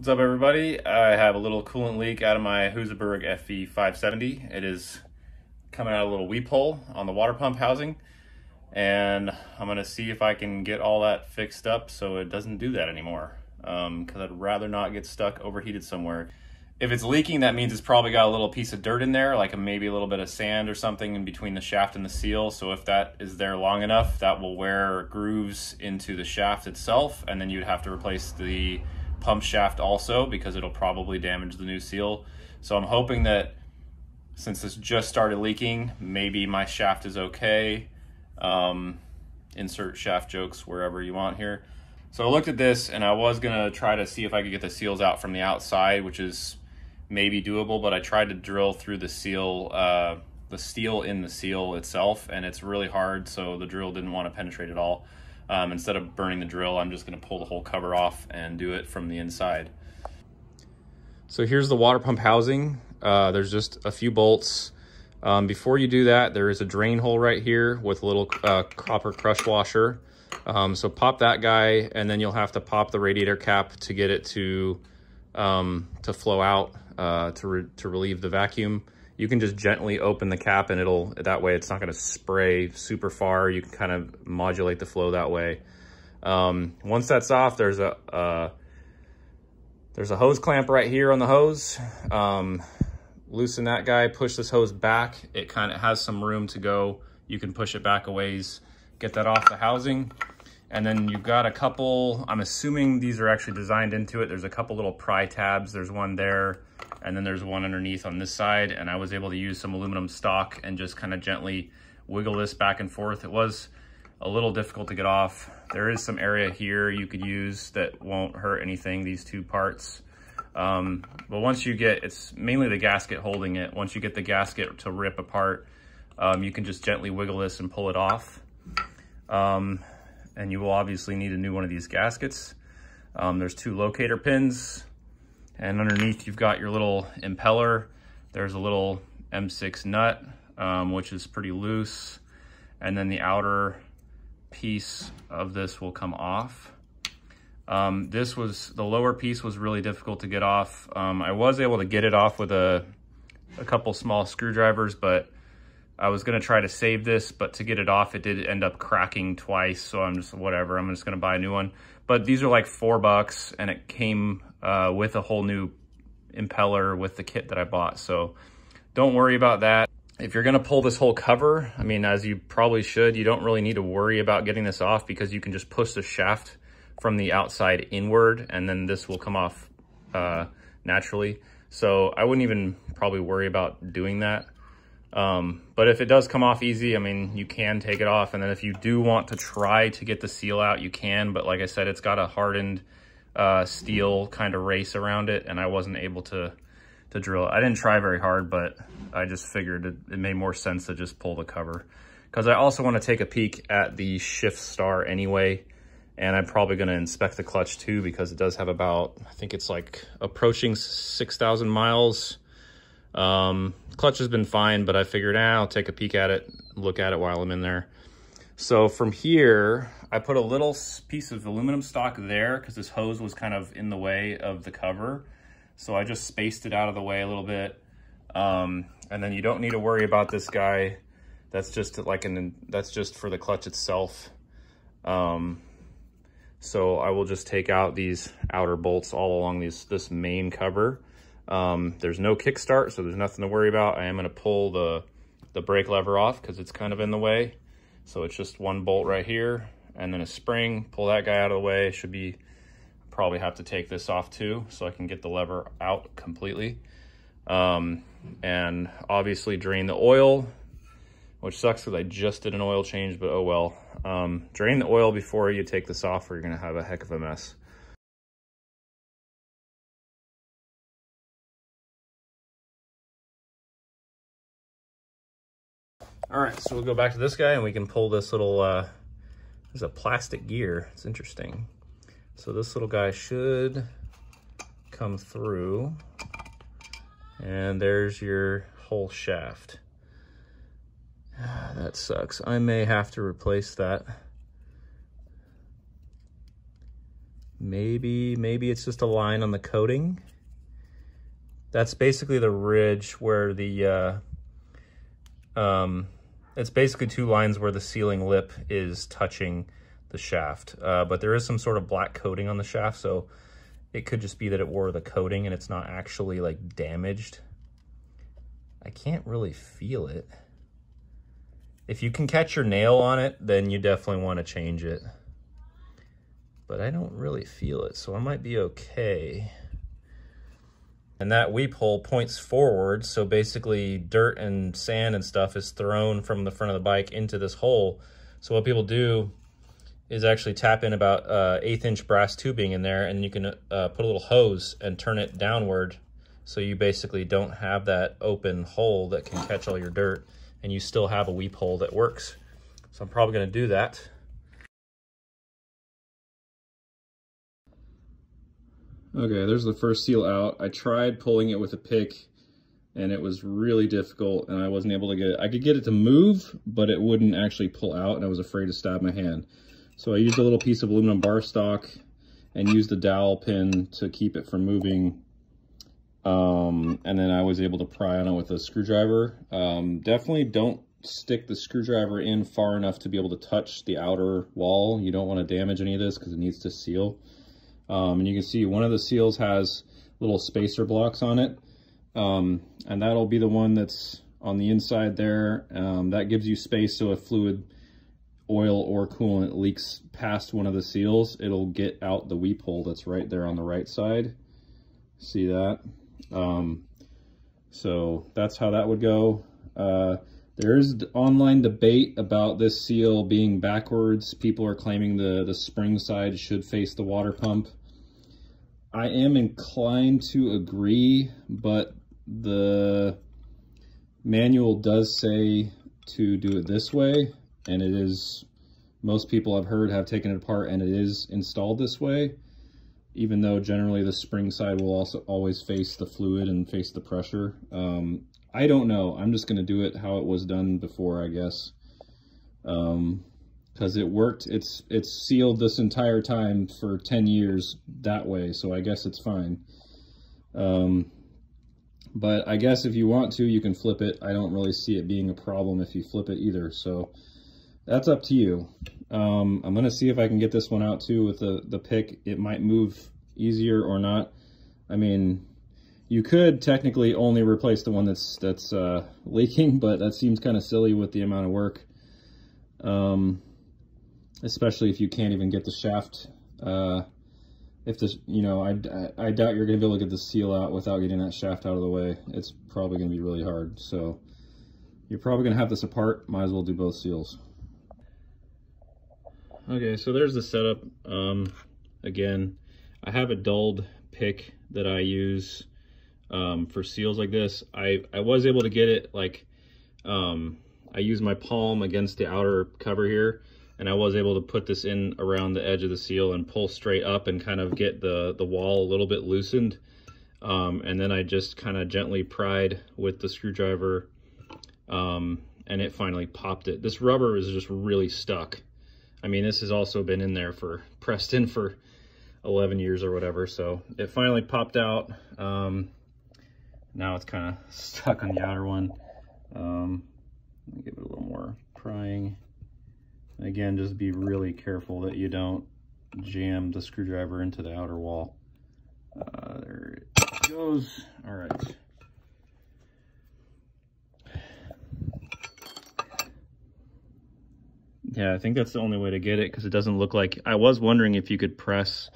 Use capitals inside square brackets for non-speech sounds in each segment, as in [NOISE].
What's up everybody? I have a little coolant leak out of my Husaberg FE570. It is coming out of a little weep hole on the water pump housing and I'm gonna see if I can get all that fixed up so it doesn't do that anymore because um, I'd rather not get stuck overheated somewhere. If it's leaking, that means it's probably got a little piece of dirt in there, like maybe a little bit of sand or something in between the shaft and the seal. So if that is there long enough, that will wear grooves into the shaft itself, and then you'd have to replace the pump shaft also because it'll probably damage the new seal. So I'm hoping that since this just started leaking, maybe my shaft is okay. Um, insert shaft jokes wherever you want here. So I looked at this and I was gonna try to see if I could get the seals out from the outside, which is maybe doable, but I tried to drill through the seal, uh, the steel in the seal itself, and it's really hard, so the drill didn't want to penetrate at all. Um, instead of burning the drill, I'm just going to pull the whole cover off and do it from the inside. So here's the water pump housing. Uh, there's just a few bolts. Um, before you do that, there is a drain hole right here with a little uh, copper crush washer. Um, so pop that guy, and then you'll have to pop the radiator cap to get it to um, to flow out uh, to re to relieve the vacuum you can just gently open the cap and it'll, that way it's not gonna spray super far. You can kind of modulate the flow that way. Um, once that's off, there's a, uh, there's a hose clamp right here on the hose. Um, loosen that guy, push this hose back. It kind of has some room to go. You can push it back a ways, get that off the housing. And then you've got a couple, I'm assuming these are actually designed into it. There's a couple little pry tabs. There's one there and then there's one underneath on this side and I was able to use some aluminum stock and just kind of gently wiggle this back and forth. It was a little difficult to get off. There is some area here you could use that won't hurt anything, these two parts. Um, but once you get, it's mainly the gasket holding it. Once you get the gasket to rip apart, um, you can just gently wiggle this and pull it off. Um, and you will obviously need a new one of these gaskets. Um, there's two locator pins and underneath you've got your little impeller. There's a little M6 nut, um, which is pretty loose. And then the outer piece of this will come off. Um, this was, the lower piece was really difficult to get off. Um, I was able to get it off with a, a couple small screwdrivers, but I was gonna try to save this, but to get it off, it did end up cracking twice. So I'm just, whatever, I'm just gonna buy a new one. But these are like four bucks and it came uh, with a whole new impeller with the kit that I bought. So don't worry about that. If you're gonna pull this whole cover, I mean, as you probably should, you don't really need to worry about getting this off because you can just push the shaft from the outside inward and then this will come off uh, naturally. So I wouldn't even probably worry about doing that. Um, but if it does come off easy, I mean, you can take it off. And then if you do want to try to get the seal out, you can. But like I said, it's got a hardened uh, steel kind of race around it, and I wasn't able to to drill it. I didn't try very hard, but I just figured it, it made more sense to just pull the cover. Because I also want to take a peek at the shift star anyway, and I'm probably going to inspect the clutch too because it does have about, I think it's like approaching 6,000 miles. Um, clutch has been fine, but I figured, ah, I'll take a peek at it, look at it while I'm in there. So from here, I put a little piece of aluminum stock there because this hose was kind of in the way of the cover. So I just spaced it out of the way a little bit. Um, and then you don't need to worry about this guy. That's just like an, that's just for the clutch itself. Um, so I will just take out these outer bolts all along these, this main cover. Um, there's no kickstart, so there's nothing to worry about. I am gonna pull the, the brake lever off because it's kind of in the way. So it's just one bolt right here and then a spring, pull that guy out of the way. Should be, probably have to take this off too so I can get the lever out completely. Um, and obviously drain the oil, which sucks because I just did an oil change, but oh well. Um, drain the oil before you take this off or you're gonna have a heck of a mess. All right, so we'll go back to this guy and we can pull this little, uh, there's a plastic gear. It's interesting. So this little guy should come through and there's your whole shaft. Ah, that sucks. I may have to replace that. Maybe, maybe it's just a line on the coating. That's basically the ridge where the, uh, um, it's basically two lines where the sealing lip is touching the shaft. Uh, but there is some sort of black coating on the shaft, so it could just be that it wore the coating and it's not actually like damaged. I can't really feel it. If you can catch your nail on it, then you definitely want to change it but I don't really feel it, so I might be okay. And that weep hole points forward, so basically dirt and sand and stuff is thrown from the front of the bike into this hole. So what people do is actually tap in about uh, eighth inch brass tubing in there and you can uh, put a little hose and turn it downward so you basically don't have that open hole that can catch all your dirt and you still have a weep hole that works. So I'm probably gonna do that. Okay, there's the first seal out. I tried pulling it with a pick and it was really difficult and I wasn't able to get it. I could get it to move, but it wouldn't actually pull out and I was afraid to stab my hand. So I used a little piece of aluminum bar stock and used the dowel pin to keep it from moving. Um, and then I was able to pry on it with a screwdriver. Um, definitely don't stick the screwdriver in far enough to be able to touch the outer wall. You don't want to damage any of this because it needs to seal. Um, and you can see one of the seals has little spacer blocks on it. Um, and that'll be the one that's on the inside there. Um, that gives you space so if fluid, oil, or coolant leaks past one of the seals, it'll get out the weep hole that's right there on the right side. See that? Um, so that's how that would go. Uh, there is online debate about this seal being backwards. People are claiming the, the spring side should face the water pump. I am inclined to agree, but the manual does say to do it this way, and it is, most people I've heard have taken it apart and it is installed this way, even though generally the spring side will also always face the fluid and face the pressure. Um, I don't know. I'm just going to do it how it was done before, I guess. Um, because it worked. It's it's sealed this entire time for 10 years that way, so I guess it's fine. Um, but I guess if you want to, you can flip it. I don't really see it being a problem if you flip it either, so that's up to you. Um, I'm going to see if I can get this one out too with the, the pick. It might move easier or not. I mean, you could technically only replace the one that's that's uh, leaking, [LAUGHS] but that seems kind of silly with the amount of work. Um, especially if you can't even get the shaft. Uh, if this, you know, I, I doubt you're going to be able to get the seal out without getting that shaft out of the way. It's probably going to be really hard. So you're probably going to have this apart. Might as well do both seals. Okay, so there's the setup. Um, again, I have a dulled pick that I use um, for seals like this. I, I was able to get it like, um, I use my palm against the outer cover here and I was able to put this in around the edge of the seal and pull straight up and kind of get the, the wall a little bit loosened. Um, and then I just kind of gently pried with the screwdriver um, and it finally popped it. This rubber is just really stuck. I mean, this has also been in there for, [LAUGHS] pressed in for 11 years or whatever. So it finally popped out. Um, now it's kind of [LAUGHS] stuck on the outer one. Um, give it a little more prying. Again, just be really careful that you don't jam the screwdriver into the outer wall. Uh, there it goes. All right. Yeah, I think that's the only way to get it because it doesn't look like... I was wondering if you could press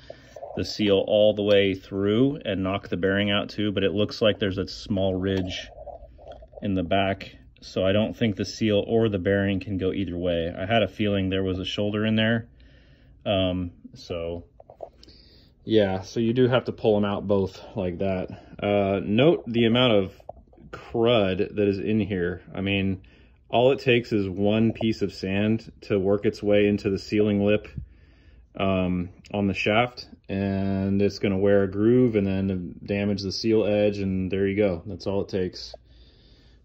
the seal all the way through and knock the bearing out too, but it looks like there's a small ridge in the back so I don't think the seal or the bearing can go either way. I had a feeling there was a shoulder in there. Um, so yeah, so you do have to pull them out both like that. Uh, note the amount of crud that is in here. I mean, all it takes is one piece of sand to work its way into the sealing lip um, on the shaft and it's going to wear a groove and then damage the seal edge and there you go. That's all it takes.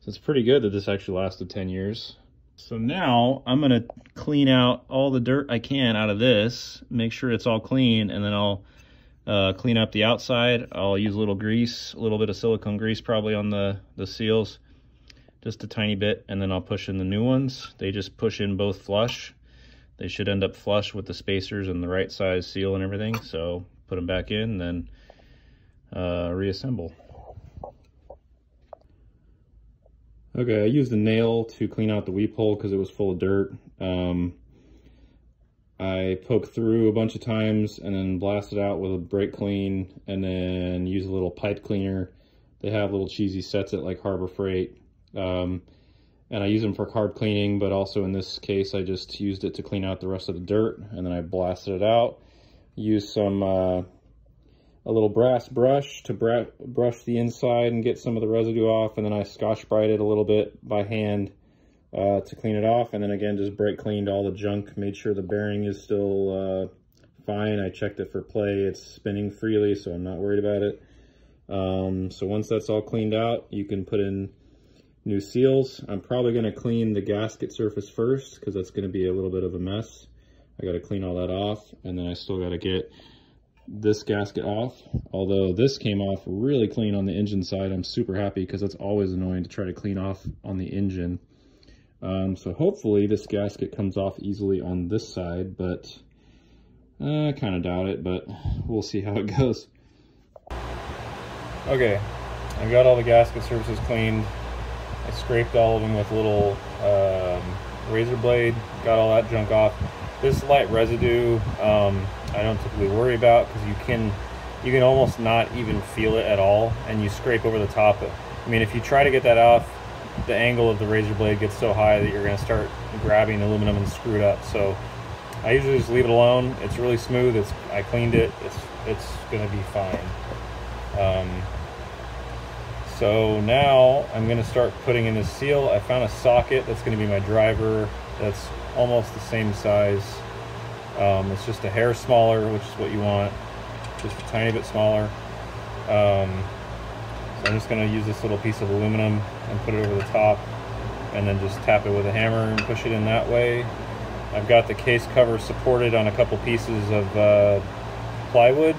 So it's pretty good that this actually lasted 10 years. So now I'm gonna clean out all the dirt I can out of this, make sure it's all clean, and then I'll uh, clean up the outside. I'll use a little grease, a little bit of silicone grease probably on the, the seals, just a tiny bit, and then I'll push in the new ones. They just push in both flush. They should end up flush with the spacers and the right size seal and everything. So put them back in, then uh, reassemble. Okay, I used a nail to clean out the weep hole because it was full of dirt. Um, I poked through a bunch of times and then blasted out with a brake clean and then use a little pipe cleaner. They have little cheesy sets at like Harbor Freight. Um, and I use them for carb cleaning, but also in this case, I just used it to clean out the rest of the dirt and then I blasted it out. Use some uh, a little brass brush to br brush the inside and get some of the residue off. And then I Scotch-Brite it a little bit by hand uh, to clean it off. And then again, just brake cleaned all the junk, made sure the bearing is still uh, fine. I checked it for play. It's spinning freely, so I'm not worried about it. Um, so once that's all cleaned out, you can put in new seals. I'm probably going to clean the gasket surface first because that's going to be a little bit of a mess. I got to clean all that off and then I still got to get this gasket off. Although this came off really clean on the engine side. I'm super happy because it's always annoying to try to clean off on the engine. Um, so hopefully this gasket comes off easily on this side, but uh, I kind of doubt it, but we'll see how it [LAUGHS] goes. Okay, I got all the gasket surfaces cleaned. I scraped all of them with a little um, razor blade, got all that junk off. This light residue, um, I don't typically worry about because you can you can almost not even feel it at all and you scrape over the top. Of, I mean, if you try to get that off, the angle of the razor blade gets so high that you're going to start grabbing aluminum and screw it up. So I usually just leave it alone. It's really smooth. It's I cleaned it. It's it's going to be fine. Um, so now I'm going to start putting in this seal. I found a socket that's going to be my driver. That's almost the same size um, it's just a hair smaller, which is what you want, just a tiny bit smaller. Um, so I'm just going to use this little piece of aluminum and put it over the top and then just tap it with a hammer and push it in that way. I've got the case cover supported on a couple pieces of uh, plywood.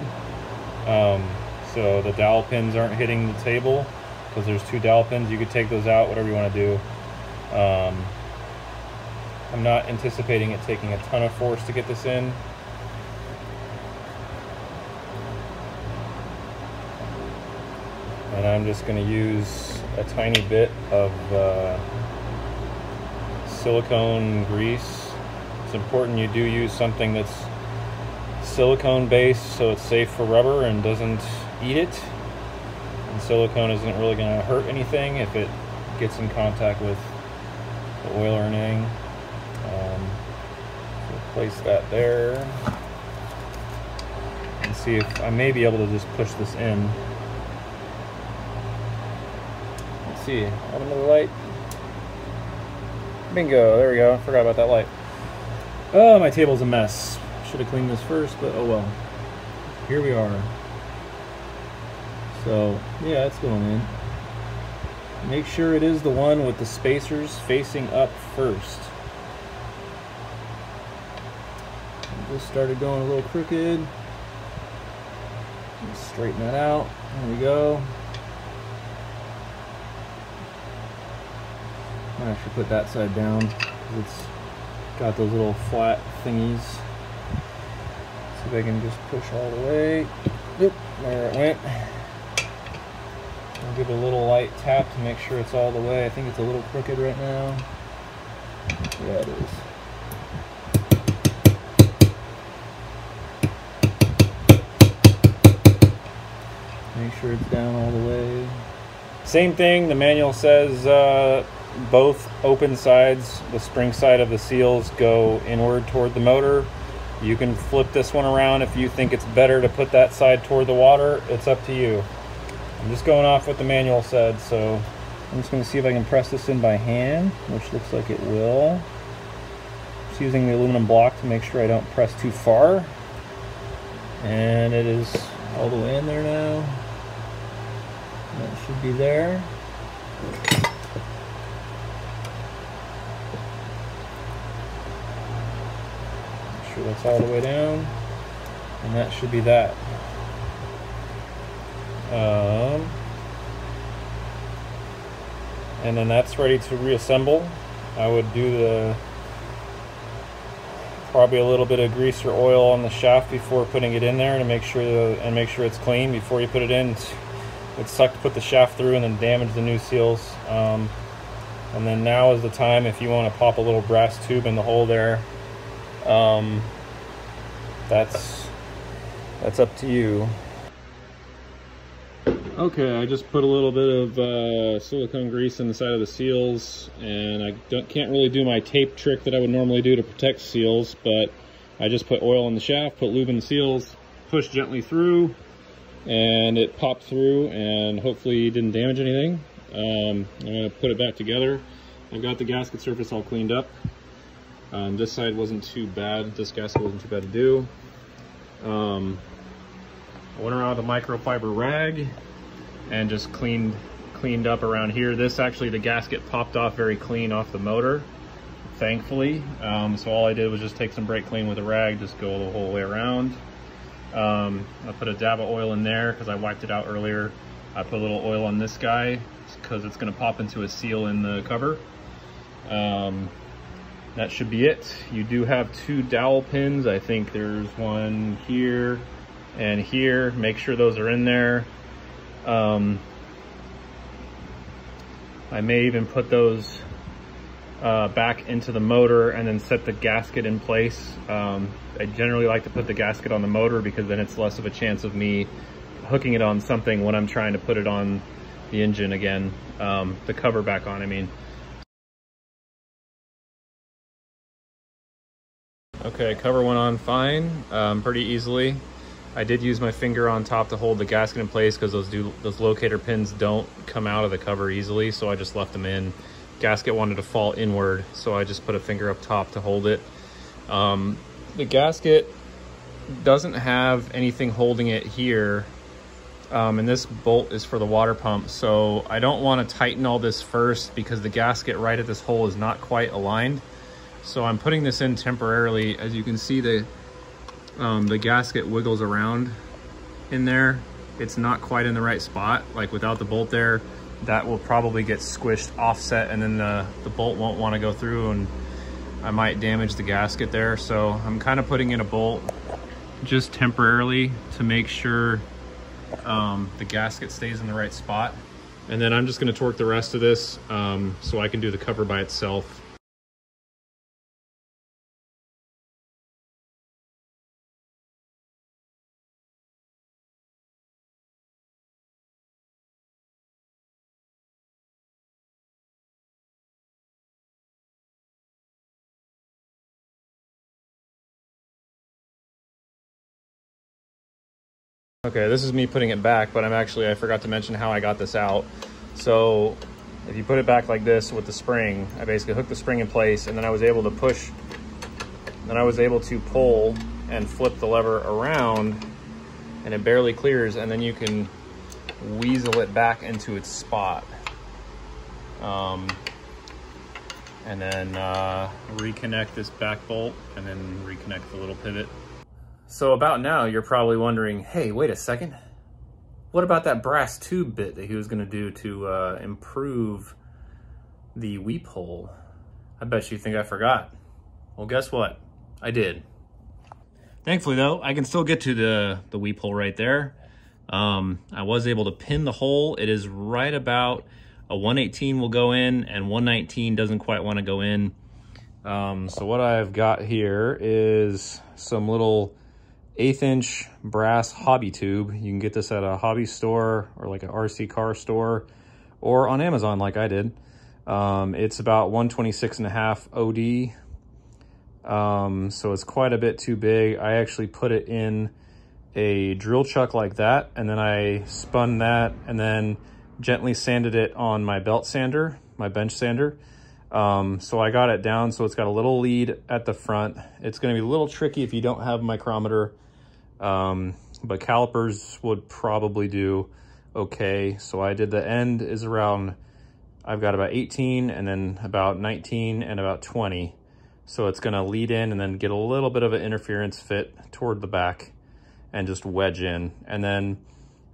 Um, so the dowel pins aren't hitting the table because there's two dowel pins. You could take those out, whatever you want to do. Um, I'm not anticipating it taking a ton of force to get this in. And I'm just going to use a tiny bit of uh, silicone grease. It's important you do use something that's silicone based so it's safe for rubber and doesn't eat it. And silicone isn't really going to hurt anything if it gets in contact with the oil or anything. Place that there. And see if I may be able to just push this in. Let's see, have another light. Bingo, there we go. Forgot about that light. Oh, my table's a mess. Should have cleaned this first, but oh well. Here we are. So, yeah, it's going in. Make sure it is the one with the spacers facing up first. This started going a little crooked. Let's straighten that out. There we go. I actually put that side down because it's got those little flat thingies. See if I can just push all the way. Oop, there it went. I'll give it a little light tap to make sure it's all the way. I think it's a little crooked right now. Yeah, it is. Sure it's down all the way. Same thing, the manual says uh, both open sides, the spring side of the seals go inward toward the motor. You can flip this one around if you think it's better to put that side toward the water. It's up to you. I'm just going off what the manual said, so I'm just going to see if I can press this in by hand, which looks like it will. Just using the aluminum block to make sure I don't press too far. And it is all the way in there now. That should be there. Make sure that's all the way down. And that should be that. Um, and then that's ready to reassemble. I would do the probably a little bit of grease or oil on the shaft before putting it in there to make sure the, and make sure it's clean before you put it in. It suck to put the shaft through and then damage the new seals. Um, and then now is the time if you want to pop a little brass tube in the hole there. Um, that's that's up to you. Okay, I just put a little bit of uh, silicone grease in the side of the seals, and I can't really do my tape trick that I would normally do to protect seals, but I just put oil in the shaft, put lube in the seals, push gently through, and it popped through, and hopefully didn't damage anything. Um, I'm going to put it back together. I've got the gasket surface all cleaned up. Um, this side wasn't too bad. This gasket wasn't too bad to do. Um, I went around with a microfiber rag and just cleaned cleaned up around here. This actually, the gasket popped off very clean off the motor, thankfully. Um, so all I did was just take some brake clean with a rag, just go the whole way around. Um, I put a dab of oil in there because I wiped it out earlier. I put a little oil on this guy because it's going to pop into a seal in the cover. Um, that should be it. You do have two dowel pins. I think there's one here and here. Make sure those are in there. Um, I may even put those uh, back into the motor and then set the gasket in place. Um, I generally like to put the gasket on the motor because then it's less of a chance of me hooking it on something when I'm trying to put it on the engine again, um, the cover back on, I mean. Okay, cover went on fine, um, pretty easily. I did use my finger on top to hold the gasket in place because those do those locator pins don't come out of the cover easily, so I just left them in. Gasket wanted to fall inward, so I just put a finger up top to hold it. Um, the gasket doesn't have anything holding it here, um, and this bolt is for the water pump, so I don't want to tighten all this first because the gasket right at this hole is not quite aligned. So I'm putting this in temporarily. As you can see, the um, the gasket wiggles around in there. It's not quite in the right spot. Like without the bolt there, that will probably get squished offset and then the, the bolt won't want to go through and I might damage the gasket there. So I'm kind of putting in a bolt just temporarily to make sure um, the gasket stays in the right spot. And then I'm just gonna torque the rest of this um, so I can do the cover by itself Okay, this is me putting it back, but I'm actually, I forgot to mention how I got this out. So if you put it back like this with the spring, I basically hooked the spring in place and then I was able to push, then I was able to pull and flip the lever around and it barely clears and then you can weasel it back into its spot. Um, and then uh, reconnect this back bolt and then reconnect the little pivot so about now, you're probably wondering, hey, wait a second. What about that brass tube bit that he was gonna do to uh, improve the weep hole? I bet you think I forgot. Well, guess what? I did. Thankfully though, I can still get to the, the weep hole right there. Um, I was able to pin the hole. It is right about a 118 will go in and 119 doesn't quite want to go in. Um, so what I've got here is some little eighth inch brass hobby tube. You can get this at a hobby store or like an RC car store or on Amazon like I did. Um, it's about 126 and a half OD. Um, so it's quite a bit too big. I actually put it in a drill chuck like that and then I spun that and then gently sanded it on my belt sander, my bench sander. Um, so I got it down so it's got a little lead at the front. It's going to be a little tricky if you don't have a micrometer, um, but calipers would probably do okay. So I did the end is around, I've got about 18 and then about 19 and about 20. So it's gonna lead in and then get a little bit of an interference fit toward the back and just wedge in. And then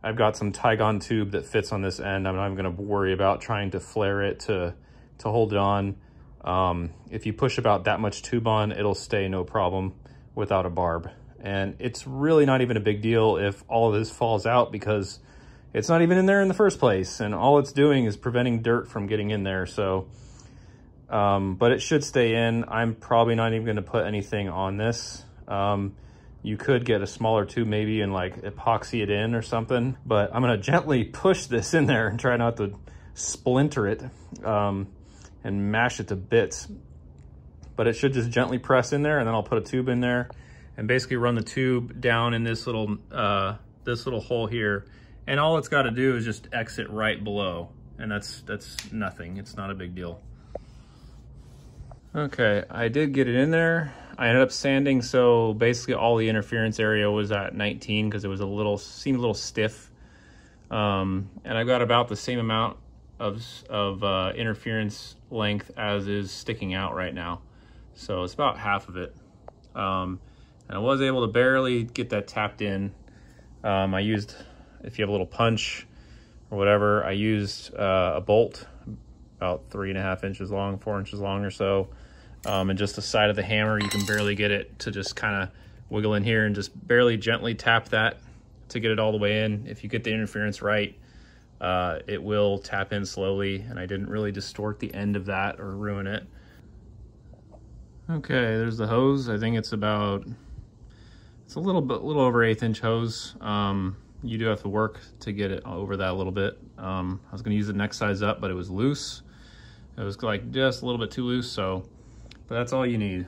I've got some Tygon tube that fits on this end. I'm not even gonna worry about trying to flare it to, to hold it on. Um, if you push about that much tube on, it'll stay no problem without a barb. And it's really not even a big deal if all of this falls out because it's not even in there in the first place. And all it's doing is preventing dirt from getting in there. So, um, but it should stay in. I'm probably not even gonna put anything on this. Um, you could get a smaller tube maybe and like epoxy it in or something, but I'm gonna gently push this in there and try not to splinter it um, and mash it to bits. But it should just gently press in there and then I'll put a tube in there and basically run the tube down in this little, uh, this little hole here. And all it's gotta do is just exit right below. And that's, that's nothing, it's not a big deal. Okay, I did get it in there. I ended up sanding, so basically all the interference area was at 19 because it was a little, seemed a little stiff. Um, and I got about the same amount of, of uh, interference length as is sticking out right now. So it's about half of it. Um, and I was able to barely get that tapped in. Um, I used, if you have a little punch or whatever, I used uh, a bolt about three and a half inches long, four inches long or so um, and just the side of the hammer, you can barely get it to just kind of wiggle in here and just barely gently tap that to get it all the way in. If you get the interference right, uh, it will tap in slowly and I didn't really distort the end of that or ruin it. Okay, there's the hose. I think it's about, it's a little bit, little over eighth inch hose. Um, you do have to work to get it over that a little bit. Um, I was gonna use the next size up, but it was loose. It was like just a little bit too loose, so but that's all you need.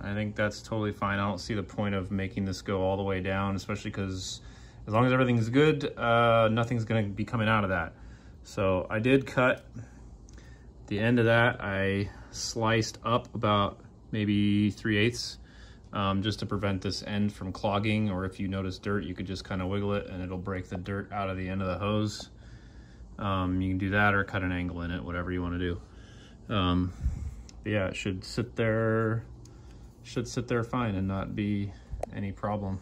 I think that's totally fine. I don't see the point of making this go all the way down, especially because as long as everything's good, uh, nothing's gonna be coming out of that. So I did cut the end of that. I sliced up about maybe 3 eighths um, just to prevent this end from clogging. Or if you notice dirt, you could just kind of wiggle it and it'll break the dirt out of the end of the hose. Um, you can do that or cut an angle in it, whatever you wanna do. Um, yeah, it should sit there, should sit there fine and not be any problem.